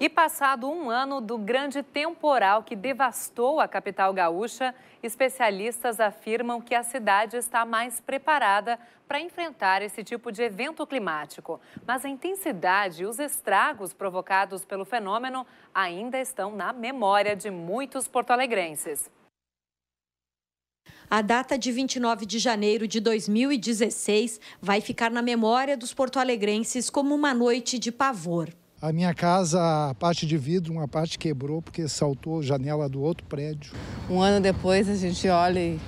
E passado um ano do grande temporal que devastou a capital gaúcha, especialistas afirmam que a cidade está mais preparada para enfrentar esse tipo de evento climático. Mas a intensidade e os estragos provocados pelo fenômeno ainda estão na memória de muitos porto-alegrenses. A data de 29 de janeiro de 2016 vai ficar na memória dos porto-alegrenses como uma noite de pavor. A minha casa, a parte de vidro, uma parte quebrou porque saltou janela do outro prédio. Um ano depois a gente olha e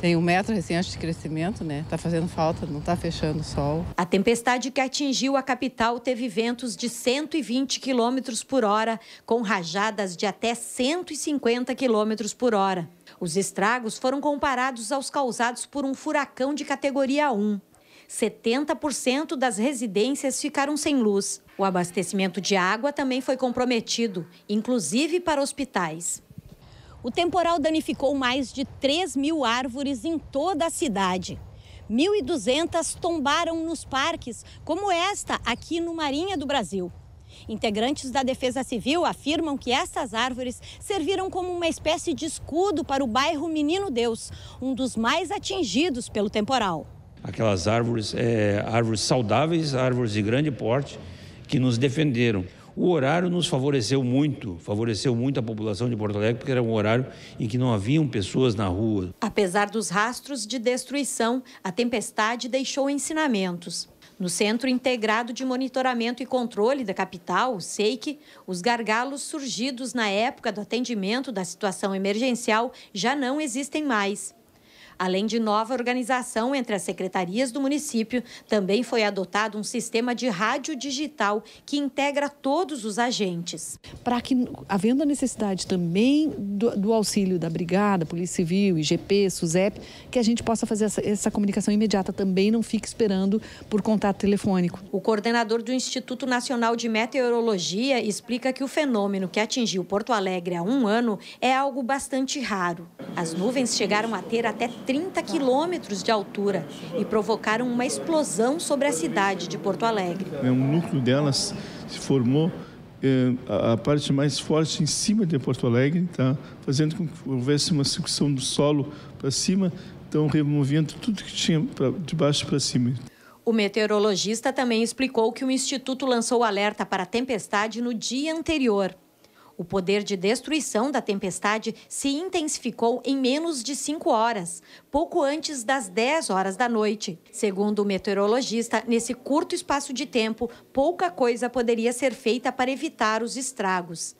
tem um metro recente de crescimento, né? Tá fazendo falta, não tá fechando o sol. A tempestade que atingiu a capital teve ventos de 120 km por hora, com rajadas de até 150 km por hora. Os estragos foram comparados aos causados por um furacão de categoria 1. 70% das residências ficaram sem luz. O abastecimento de água também foi comprometido, inclusive para hospitais. O temporal danificou mais de 3 mil árvores em toda a cidade. 1.200 tombaram nos parques, como esta aqui no Marinha do Brasil. Integrantes da Defesa Civil afirmam que essas árvores serviram como uma espécie de escudo para o bairro Menino Deus, um dos mais atingidos pelo temporal aquelas árvores, é, árvores saudáveis, árvores de grande porte, que nos defenderam. O horário nos favoreceu muito, favoreceu muito a população de Porto Alegre, porque era um horário em que não haviam pessoas na rua. Apesar dos rastros de destruição, a tempestade deixou ensinamentos. No Centro Integrado de Monitoramento e Controle da capital, o SEIC, os gargalos surgidos na época do atendimento da situação emergencial já não existem mais. Além de nova organização entre as secretarias do município, também foi adotado um sistema de rádio digital que integra todos os agentes. Para que, havendo a necessidade também do, do, auxílio da Brigada, Polícia Civil, IGP, SUSEP, que a gente possa fazer essa, essa comunicação imediata também, não fique esperando por contato telefônico. O coordenador do Instituto Nacional de Meteorologia explica que o fenômeno que atingiu Porto Alegre há um ano é algo bastante raro. As nuvens chegaram a ter até 30 quilômetros de altura e provocaram uma explosão sobre a cidade de Porto Alegre. É, um núcleo delas se formou é, a parte mais forte em cima de Porto Alegre, tá? fazendo com que houvesse uma sucção do solo para cima, então removendo tudo que tinha pra, de baixo para cima. O meteorologista também explicou que o Instituto lançou alerta para a tempestade no dia anterior. O poder de destruição da tempestade se intensificou em menos de cinco horas, pouco antes das 10 horas da noite. Segundo o meteorologista, nesse curto espaço de tempo, pouca coisa poderia ser feita para evitar os estragos.